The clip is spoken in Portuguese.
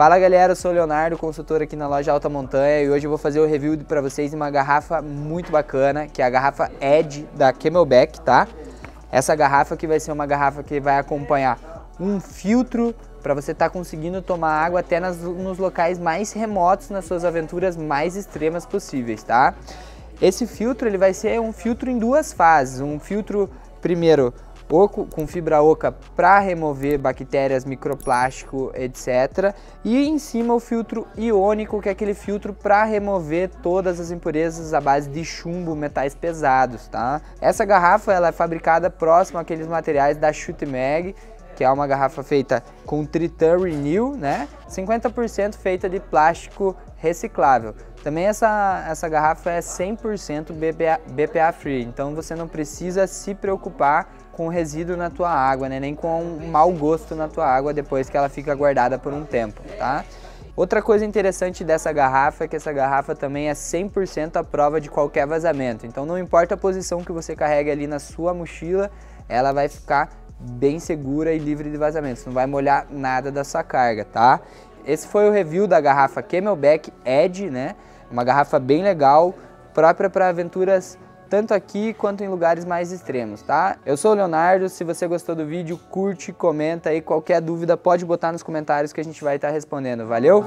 Fala galera, eu sou o Leonardo, consultor aqui na loja Alta Montanha e hoje eu vou fazer o review para vocês de uma garrafa muito bacana, que é a garrafa Edge da Camelback, tá? Essa garrafa que vai ser uma garrafa que vai acompanhar um filtro para você estar tá conseguindo tomar água até nas, nos locais mais remotos, nas suas aventuras mais extremas possíveis, tá? Esse filtro ele vai ser um filtro em duas fases, um filtro primeiro oco, com fibra oca para remover bactérias, microplástico, etc. E em cima o filtro iônico, que é aquele filtro para remover todas as impurezas à base de chumbo, metais pesados, tá? Essa garrafa ela é fabricada próximo àqueles materiais da Chute Mag, que é uma garrafa feita com Tritan Renew, né? 50% feita de plástico reciclável. Também essa, essa garrafa é 100% BPA, BPA free, então você não precisa se preocupar com resíduo na tua água, né? nem com um mau gosto na tua água depois que ela fica guardada por um tempo, tá? Outra coisa interessante dessa garrafa é que essa garrafa também é 100% à prova de qualquer vazamento. Então não importa a posição que você carrega ali na sua mochila, ela vai ficar bem segura e livre de vazamentos. Não vai molhar nada da sua carga, tá? Esse foi o review da garrafa Camelback Edge, né? Uma garrafa bem legal, própria para aventuras tanto aqui quanto em lugares mais extremos, tá? Eu sou o Leonardo, se você gostou do vídeo, curte, comenta aí, qualquer dúvida pode botar nos comentários que a gente vai estar respondendo, valeu?